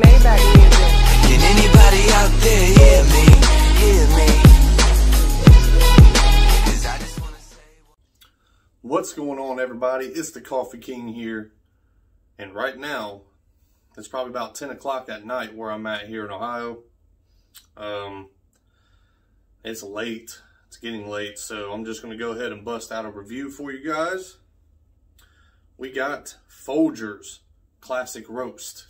Maybach music. Can anybody out there hear me? Hear me? 'Cause I just wanna say. What's going on, everybody? It's the Coffee King here. And right now, it's probably about 10 o'clock at night where I'm at here in Ohio. Um, it's late. It's getting late, so I'm just going to go ahead and bust out a review for you guys. We got Folgers Classic Roast.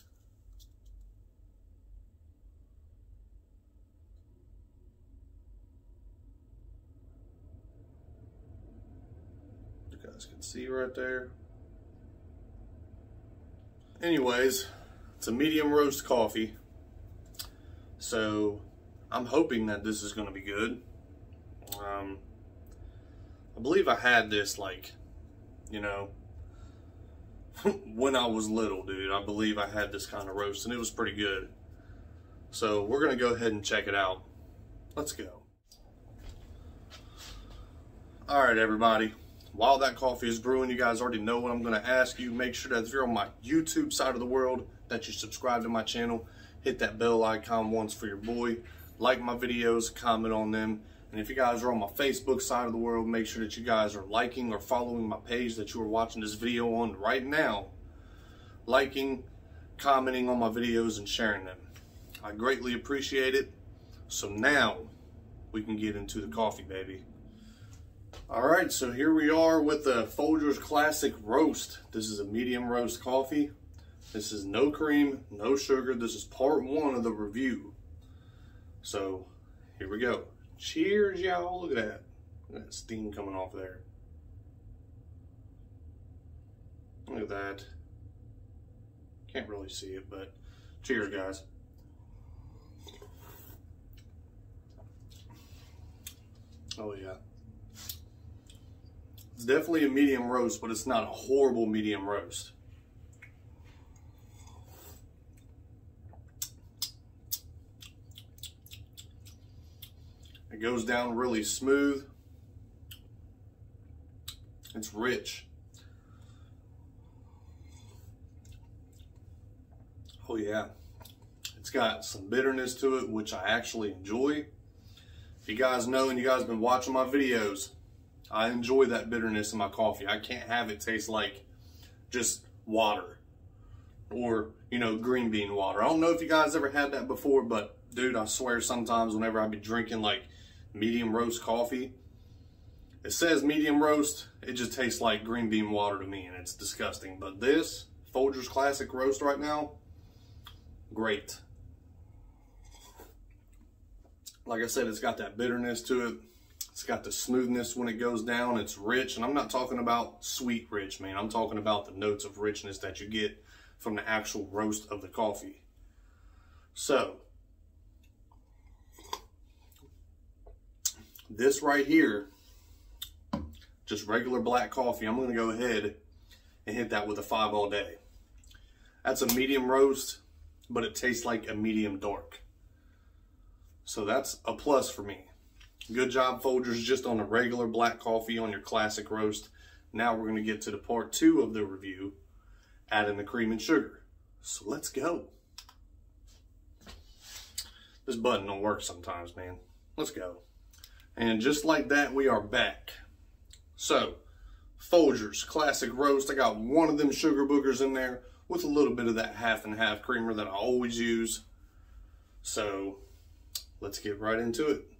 You guys can see right there. Anyways, it's a medium roast coffee. So I'm hoping that this is going to be good. Um, I believe I had this like, you know, when I was little, dude. I believe I had this kind of roast and it was pretty good. So we're going to go ahead and check it out. Let's go. All right, everybody. While that coffee is brewing, you guys already know what I'm going to ask you. Make sure that if you're on my YouTube side of the world, that you subscribe to my channel. Hit that bell icon once for your boy. Like my videos, comment on them. And if you guys are on my Facebook side of the world, make sure that you guys are liking or following my page that you are watching this video on right now. Liking, commenting on my videos, and sharing them. I greatly appreciate it. So now we can get into the coffee, baby. All right, so here we are with the Folgers Classic Roast. This is a medium roast coffee. This is no cream, no sugar. This is part one of the review. So here we go. Cheers, y'all. Look at that. Look at that steam coming off there. Look at that. Can't really see it, but cheers, guys. Oh, yeah. It's definitely a medium roast, but it's not a horrible medium roast. It goes down really smooth. It's rich. Oh yeah. It's got some bitterness to it, which I actually enjoy. If you guys know and you guys been watching my videos, I enjoy that bitterness in my coffee. I can't have it taste like just water or, you know, green bean water. I don't know if you guys ever had that before, but dude, I swear sometimes whenever I be drinking like medium roast coffee, it says medium roast, it just tastes like green bean water to me and it's disgusting. But this Folgers Classic Roast right now, great. Like I said, it's got that bitterness to it. It's got the smoothness when it goes down. It's rich. And I'm not talking about sweet rich, man. I'm talking about the notes of richness that you get from the actual roast of the coffee. So, this right here, just regular black coffee, I'm going to go ahead and hit that with a five all day. That's a medium roast, but it tastes like a medium dark. So that's a plus for me. Good job, Folgers, just on a regular black coffee on your classic roast. Now we're going to get to the part two of the review, adding the cream and sugar. So let's go. This button don't work sometimes, man. Let's go. And just like that, we are back. So, Folgers Classic Roast. I got one of them sugar boogers in there with a little bit of that half and half creamer that I always use. So, let's get right into it.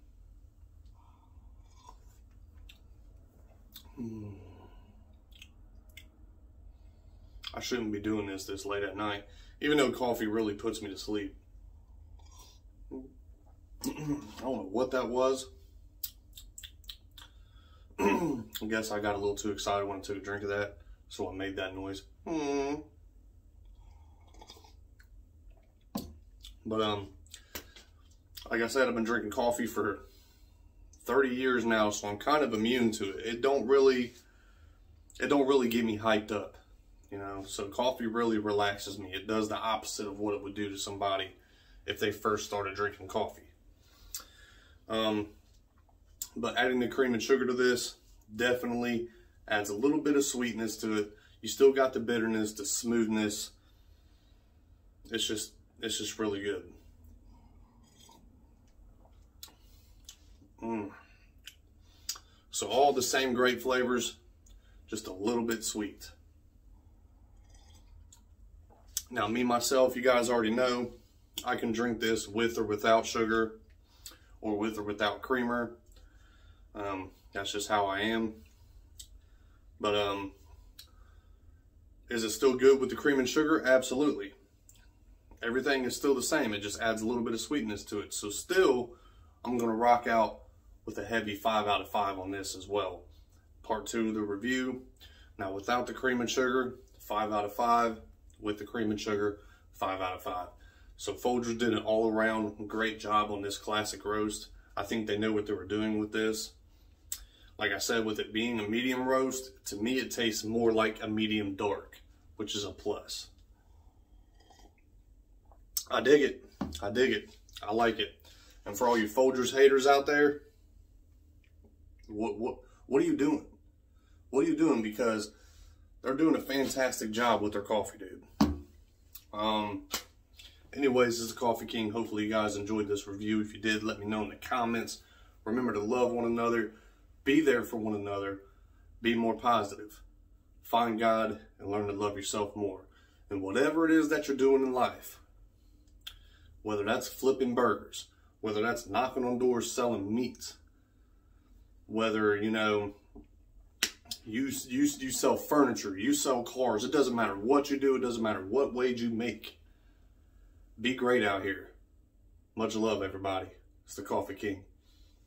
I shouldn't be doing this this late at night, even though coffee really puts me to sleep. I don't know what that was. I guess I got a little too excited when I took a drink of that, so I made that noise. Hmm. But um, like I said, I've been drinking coffee for 30 years now, so I'm kind of immune to it. It don't really, it don't really get me hyped up, you know. So coffee really relaxes me. It does the opposite of what it would do to somebody if they first started drinking coffee. Um, but adding the cream and sugar to this definitely adds a little bit of sweetness to it. You still got the bitterness, the smoothness. It's just, it's just really good. Mm. So all the same great flavors, just a little bit sweet. Now me, myself, you guys already know, I can drink this with or without sugar or with or without creamer. Um, that's just how I am. But um, is it still good with the cream and sugar? Absolutely. Everything is still the same. It just adds a little bit of sweetness to it. So still, I'm going to rock out with a heavy 5 out of 5 on this as well. Part 2 of the review. Now without the cream and sugar, 5 out of 5. With the cream and sugar, 5 out of 5. So Folgers did an all-around great job on this classic roast. I think they know what they were doing with this. Like I said, with it being a medium roast, to me it tastes more like a medium dark, which is a plus. I dig it. I dig it. I like it. And for all you Folgers haters out there, what what what are you doing? What are you doing? Because they're doing a fantastic job with their coffee, dude. Um. Anyways, this is Coffee King. Hopefully you guys enjoyed this review. If you did, let me know in the comments. Remember to love one another. Be there for one another. Be more positive. Find God and learn to love yourself more. And whatever it is that you're doing in life, whether that's flipping burgers, whether that's knocking on doors selling meat, whether, you know, you, you, you sell furniture, you sell cars, it doesn't matter what you do, it doesn't matter what wage you make. Be great out here. Much love, everybody. It's the Coffee King.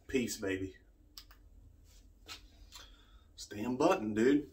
Peace, baby. Stand button, dude.